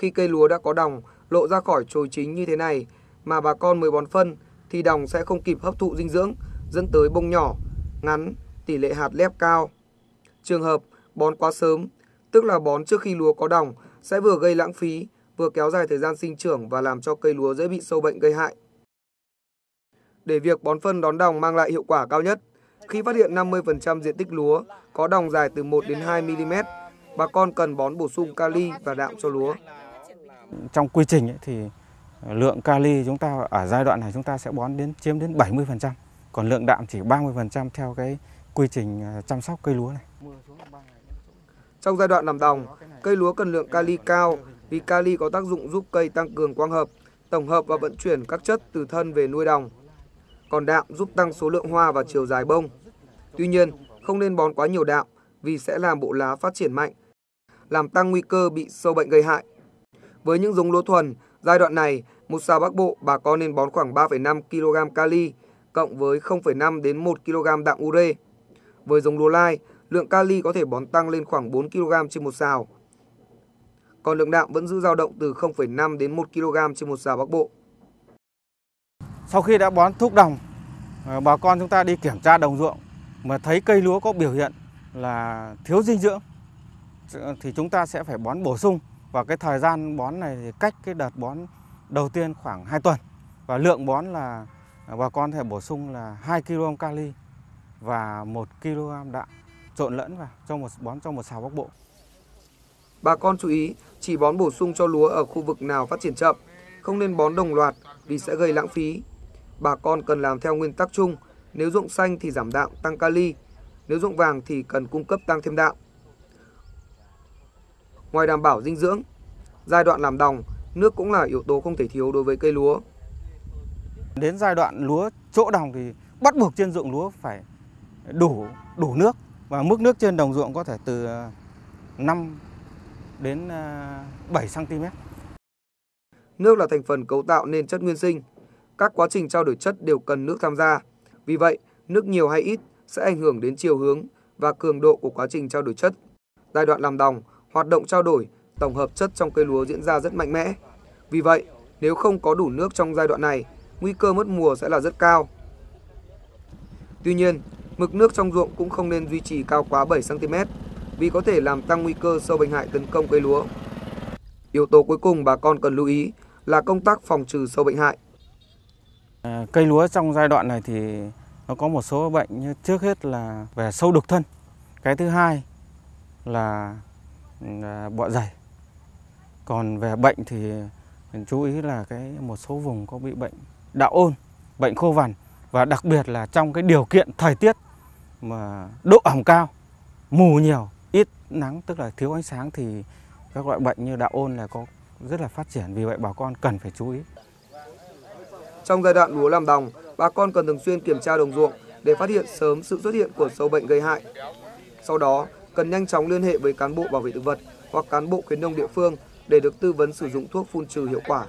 Khi cây lúa đã có đồng, lộ ra khỏi chồi chính như thế này mà bà con mới bón phân thì đồng sẽ không kịp hấp thụ dinh dưỡng, dẫn tới bông nhỏ, ngắn, tỷ lệ hạt lép cao. Trường hợp bón quá sớm, tức là bón trước khi lúa có đồng sẽ vừa gây lãng phí, vừa kéo dài thời gian sinh trưởng và làm cho cây lúa dễ bị sâu bệnh gây hại. Để việc bón phân đón đồng mang lại hiệu quả cao nhất, khi phát hiện 50% diện tích lúa có đồng dài từ 1 đến 2 mm, bà con cần bón bổ sung kali và đạm cho lúa. Trong quy trình ấy thì lượng kali chúng ta ở giai đoạn này chúng ta sẽ bón đến chiếm đến 70%, còn lượng đạm chỉ 30% theo cái quy trình à, chăm sóc cây lúa này. Trong giai đoạn làm đồng, cây lúa cần lượng kali cao vì kali có tác dụng giúp cây tăng cường quang hợp, tổng hợp và vận chuyển các chất từ thân về nuôi đồng. Còn đạm giúp tăng số lượng hoa và chiều dài bông. Tuy nhiên, không nên bón quá nhiều đạm vì sẽ làm bộ lá phát triển mạnh, làm tăng nguy cơ bị sâu bệnh gây hại. Với những giống lúa thuần, giai đoạn này, một xào Bắc Bộ bà con nên bón khoảng 3,5 kg kali cộng với 0,5 đến 1 kg đạm ure. Với giống lúa lai, lượng kali có thể bón tăng lên khoảng 4 kg trên một xào. Còn lượng đạm vẫn giữ dao động từ 0,5 đến 1 kg trên một xào Bắc Bộ. Sau khi đã bón thuốc đồng, ờ, bà con chúng ta đi kiểm tra đồng ruộng mà thấy cây lúa có biểu hiện là thiếu dinh dưỡng thì chúng ta sẽ phải bón bổ sung và cái thời gian bón này thì cách cái đợt bón đầu tiên khoảng 2 tuần và lượng bón là bà con thể bổ sung là 2 kg kali và 1 kg đạm trộn lẫn vào cho một bón cho một xào bắc bộ. Bà con chú ý chỉ bón bổ sung cho lúa ở khu vực nào phát triển chậm, không nên bón đồng loạt vì sẽ gây lãng phí. Bà con cần làm theo nguyên tắc chung, nếu ruộng xanh thì giảm đạm tăng kali, nếu ruộng vàng thì cần cung cấp tăng thêm đạm. Ngoài đảm bảo dinh dưỡng, giai đoạn làm đồng, nước cũng là yếu tố không thể thiếu đối với cây lúa. Đến giai đoạn lúa chỗ đồng thì bắt buộc trên ruộng lúa phải đủ đủ nước và mức nước trên đồng ruộng có thể từ 5 đến 7 cm. Nước là thành phần cấu tạo nên chất nguyên sinh. Các quá trình trao đổi chất đều cần nước tham gia. Vì vậy, nước nhiều hay ít sẽ ảnh hưởng đến chiều hướng và cường độ của quá trình trao đổi chất. Giai đoạn làm đồng, hoạt động trao đổi, tổng hợp chất trong cây lúa diễn ra rất mạnh mẽ. Vì vậy, nếu không có đủ nước trong giai đoạn này, nguy cơ mất mùa sẽ là rất cao. Tuy nhiên, mực nước trong ruộng cũng không nên duy trì cao quá 7 cm vì có thể làm tăng nguy cơ sâu bệnh hại tấn công cây lúa. Yếu tố cuối cùng bà con cần lưu ý là công tác phòng trừ sâu bệnh hại. À, cây lúa trong giai đoạn này thì nó có một số bệnh như trước hết là về sâu đục thân. Cái thứ hai là bọ dày. Còn về bệnh thì mình chú ý là cái một số vùng có bị bệnh đạo ôn, bệnh khô vằn và đặc biệt là trong cái điều kiện thời tiết mà độ ẩm cao, mù nhiều, ít nắng tức là thiếu ánh sáng thì các loại bệnh như đạo ôn là có rất là phát triển vì vậy bà con cần phải chú ý. Trong giai đoạn lúa làm đồng, bà con cần thường xuyên kiểm tra đồng ruộng để phát hiện sớm sự xuất hiện của sâu bệnh gây hại. Sau đó, cần nhanh chóng liên hệ với cán bộ bảo vệ thực vật hoặc cán bộ khuyến nông địa phương để được tư vấn sử dụng thuốc phun trừ hiệu quả.